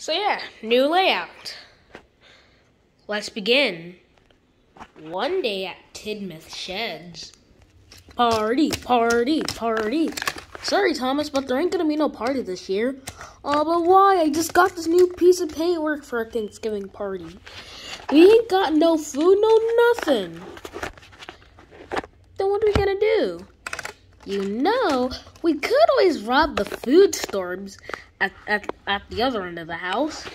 So yeah, new layout. Let's begin. One day at Tidmouth Sheds. Party, party, party. Sorry, Thomas, but there ain't gonna be no party this year. Oh, but why? I just got this new piece of paintwork for our Thanksgiving party. We ain't got no food, no nothing. Then what are we gonna do? You know, we could always rob the food stores at, at, at the other end of the house.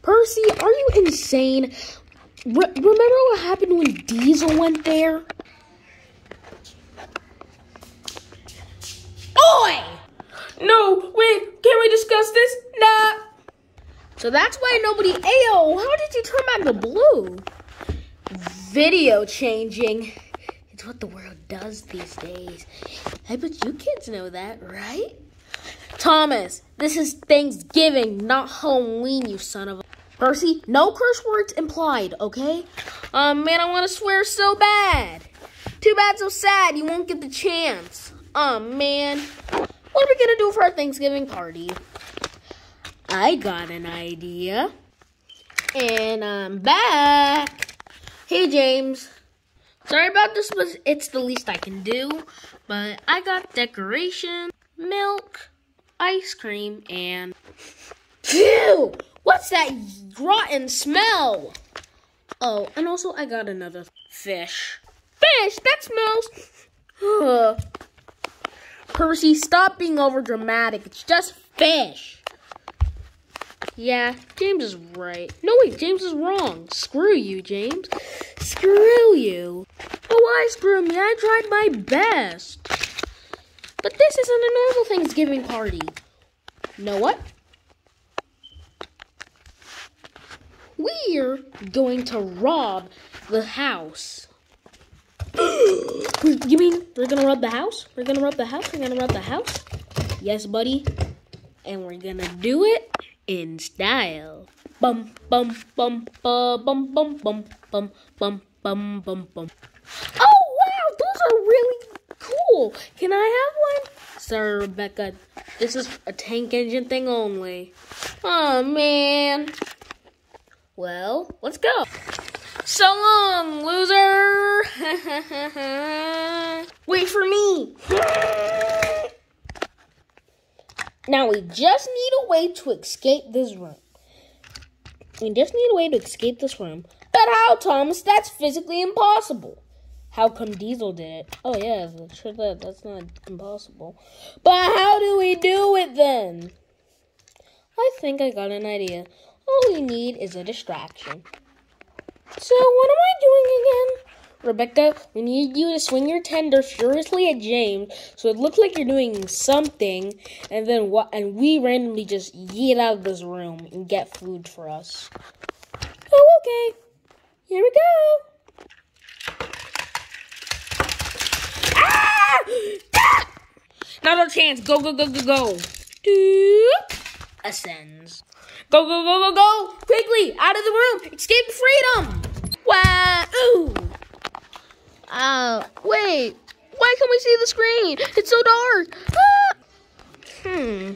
Percy, are you insane? Re remember what happened when Diesel went there? Oi! No, wait, can we discuss this? Nah. So that's why nobody. Ayo, how did you turn back to blue? Video changing. It's what the world does these days. I bet you kids know that, right? Thomas, this is Thanksgiving, not Halloween, you son of a. Percy, no curse words implied, okay? Um, man, I want to swear so bad. Too bad, so sad. You won't get the chance. Oh, man. What are we gonna do for our Thanksgiving party? I got an idea. And I'm back. Hey, James. Sorry about this, but it's the least I can do. But I got decoration, milk, ice cream, and. Phew! What's that rotten smell? Oh, and also I got another fish. Fish? That smells. Percy, stop being over dramatic. It's just fish. Yeah, James is right. No, wait, James is wrong. Screw you, James. Screw you. Oh, why screw me? I tried my best. But this isn't a normal Thanksgiving party. Know what? We're going to rob the house. you mean we're gonna rob the house? We're gonna rob the house? We're gonna rob the house? Yes, buddy. And we're gonna do it in style. Bum bum bum bum bum bum bum bum bum bum bum bum. Oh wow, those are really cool. Can I have one? Sorry, Rebecca. This is a tank engine thing only. Oh man. Well, let's go. So long, loser! Wait for me! now we just need a way to escape this room. We just need a way to escape this room. But how, Thomas? That's physically impossible. How come Diesel did it? Oh yeah, sure that that's not impossible. But how do we do it then? I think I got an idea. All we need is a distraction. So, what am I doing again? Rebecca, we need you to swing your tender furiously at James so it looks like you're doing something, and then what? And we randomly just yeet out of this room and get food for us. Oh, okay. Here we go. Ah! ah! Another chance. Go, go, go, go, go. Doop. Ascends. Go, go, go, go, go! Quickly, out of the room! Escape freedom! Wow! Ooh! Uh, wait. Why can't we see the screen? It's so dark! Ah! Hmm.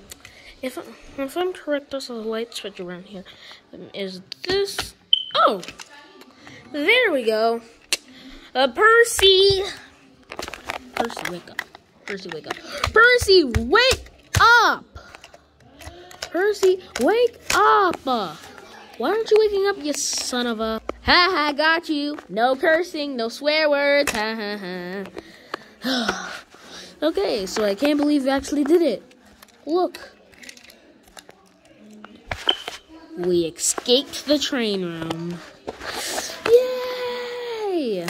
If, if I'm correct, there's a light switch around here. Is this... Oh! There we go. Uh, Percy! Percy, wake up. Percy, wake up. Percy, wake up! Percy, wake up! Why aren't you waking up, you son of a... Ha ha, got you. No cursing, no swear words. Ha ha ha. okay, so I can't believe you actually did it. Look. We escaped the train room. Yay!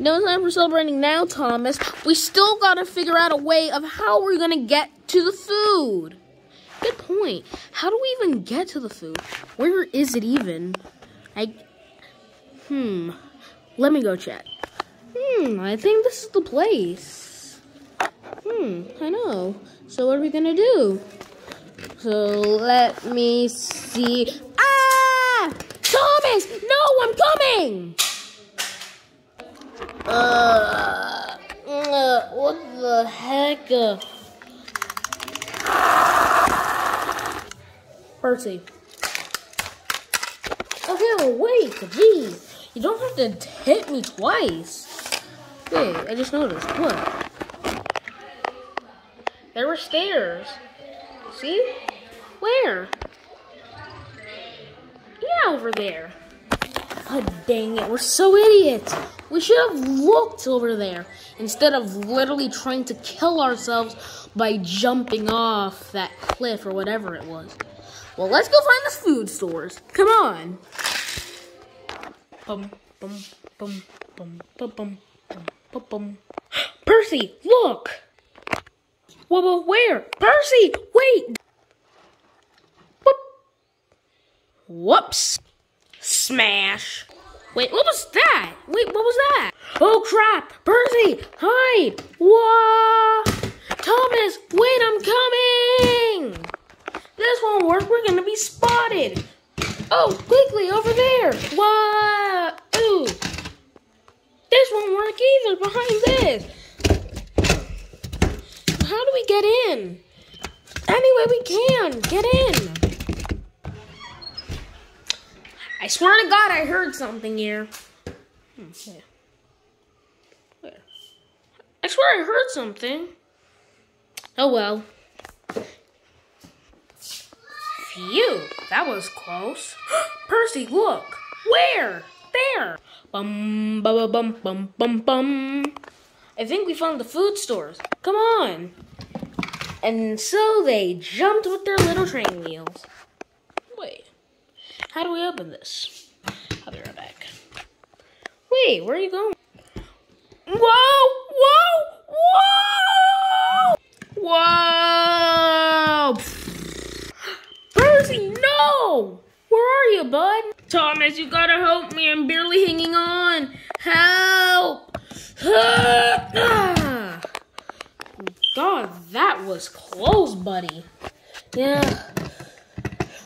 No time for celebrating now, Thomas. We still gotta figure out a way of how we're gonna get to the food. Point. How do we even get to the food? Where is it even? I. Hmm. Let me go check. Hmm, I think this is the place. Hmm, I know. So what are we gonna do? So let me see. Ah! Thomas! No, I'm coming! Uh, uh what the heck? Percy. Okay, wait, jeez. You don't have to hit me twice. Wait, I just noticed. What? There were stairs. See? Where? Yeah, over there. God dang it, we're so idiots. We should have looked over there instead of literally trying to kill ourselves by jumping off that cliff or whatever it was. Well, let's go find the food stores. Come on. Bum, bum, bum, bum, bum, bum, bum, bum. Percy, look! Whoa, whoa, where? Percy, wait! Whoop. Whoops. Smash. Wait, what was that? Wait, what was that? Oh crap! Percy, hide! Whoa! Thomas, wait, I'm coming! This won't work, we're gonna be spotted! Oh, quickly, over there! Whoa! Ooh! This won't work either, behind this! How do we get in? Any way we can, get in! I swear to God, I heard something here. Hmm, where? Where? I swear I heard something. Oh well. Phew, that was close. Percy, look. Where? There. Bum, bum, bum, bum, bum, bum. I think we found the food stores. Come on. And so they jumped with their little train wheels. Wait. How do we open this? I'll be right back. Wait, where are you going? Whoa! Whoa! Whoa! Whoa! Percy, no! Where are you, bud? Thomas, you gotta help me. I'm barely hanging on. Help! God, that was close, buddy. Yeah.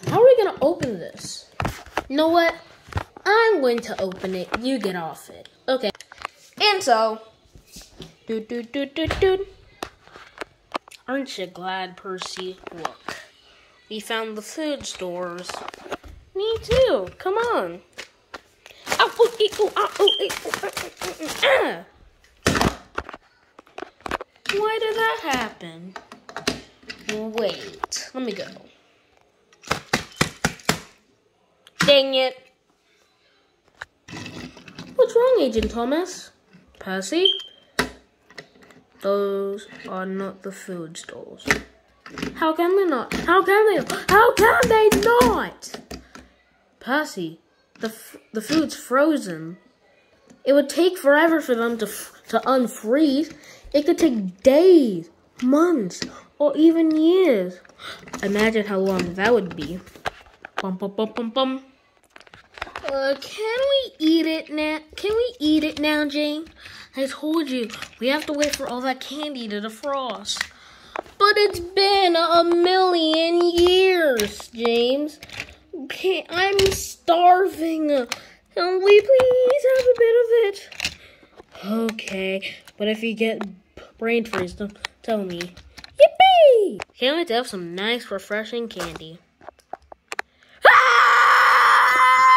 How are we gonna open this? You know what? I'm going to open it. You get off it. Okay. And so. Aren't you glad, Percy? Look. We found the food stores. Me too. Come on. Why did that happen? Wait, let me go. Dang it. What's wrong, Agent Thomas? Percy? Those are not the food stalls. How can they not? How can they? How can they not? Percy, the the food's frozen. It would take forever for them to to unfreeze. It could take days, months, or even years. Imagine how long that would be. Bum bum bum bum bum. Uh, can we eat it now? Can we eat it now, Jane? I told you we have to wait for all that candy to defrost. But it's been a million years, James. Okay, I'm starving. Can we please have a bit of it? Okay, but if you get brain freeze, don't tell me. Yippee! Can't wait to have some nice, refreshing candy. Ah!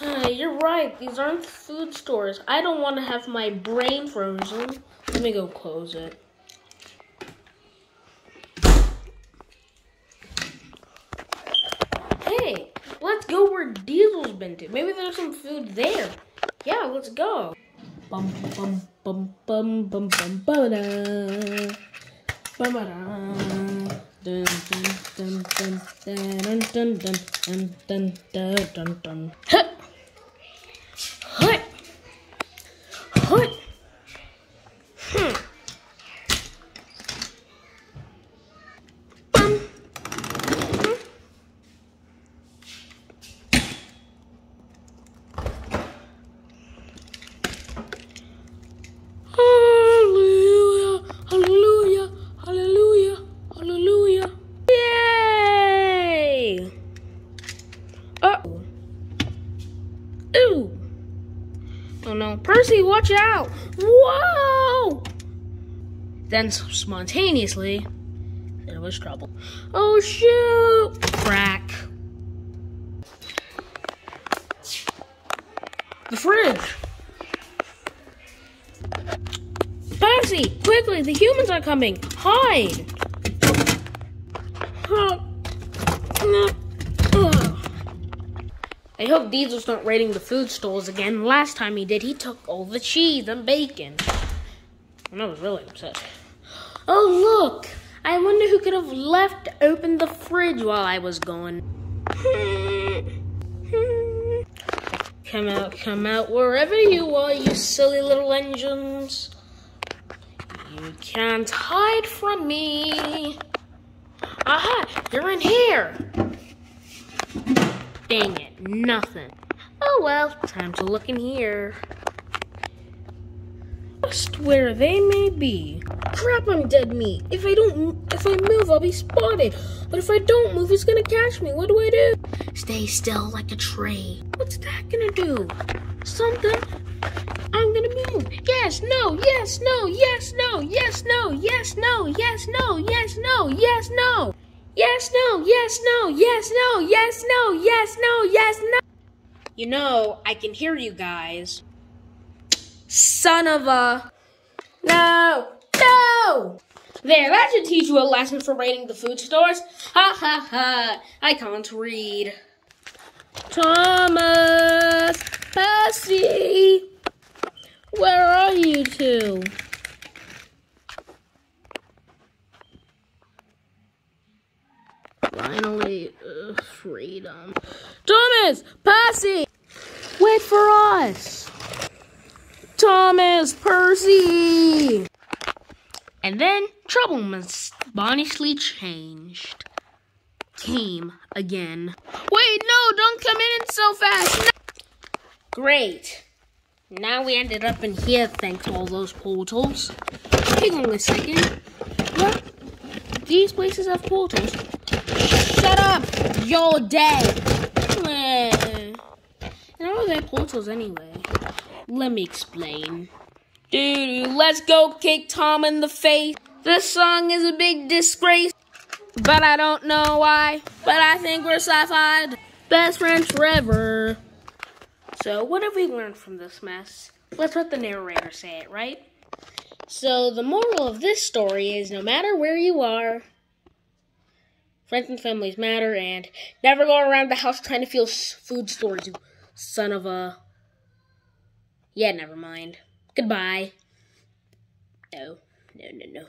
Ah, You're right. These aren't food stores. I don't want to have my brain frozen. Let me go close it. Go where Diesel's been to. Maybe there's some food there. Yeah, let's go. Bum bum bum bum bum bum bum da. Bum da. Dun dun dun dun dun dun dun dun dun dun dun. Huh. Huh. Huh. Hmm. Bum. Hmm. Hallelujah, hallelujah, hallelujah, hallelujah. Yay! Uh-oh. Ooh. Oh Percy, watch out! Whoa! Then spontaneously, there was trouble. Oh shoot! Crack. The fridge. Patsy, quickly! The humans are coming. Hide. I hope Diesel's not raiding the food stores again. Last time he did, he took all the cheese and bacon. And I was really upset. Oh, look! I wonder who could have left open the fridge while I was gone. come out, come out, wherever you are, you silly little engines. You can't hide from me. Aha! You're in here! Dang it, nothing. Oh well, time to look in here. Just where they may be. Crap, I'm dead meat. If I don't, if I move, I'll be spotted. But if I don't move, it's gonna catch me. What do I do? Stay still like a tree. What's that gonna do? Something. I'm gonna move. Yes, no, yes, no, yes, no, yes, no, yes, no, yes, no, yes, no, yes, no. Yes, no, yes, no, yes, no, yes, no, yes, no, yes, no. Yes, no. You know, I can hear you guys. Son of a. No! No! There, that should teach you a lesson for raiding the food stores. Ha ha ha! I can't read. Thomas! Percy! Where are you two? Finally, uh, freedom. Thomas! Percy! Wait for us! Thomas! Percy! And then trouble mysteriously changed. Came again. Wait, no, don't come in so fast. No. Great. Now we ended up in here thanks to all those portals. Hang on a second. What? These places have portals. Shut up! You're dead! Eh. How are portals anyway? Let me explain. Dude, let's go kick Tom in the face. This song is a big disgrace, but I don't know why. But I think we're sci-fi best friends forever. So, what have we learned from this mess? Let's let the narrator say it, right? So, the moral of this story is no matter where you are, friends and families matter, and never go around the house trying to feel food stores, you son of a. Yeah, never mind. Goodbye. No, no, no, no.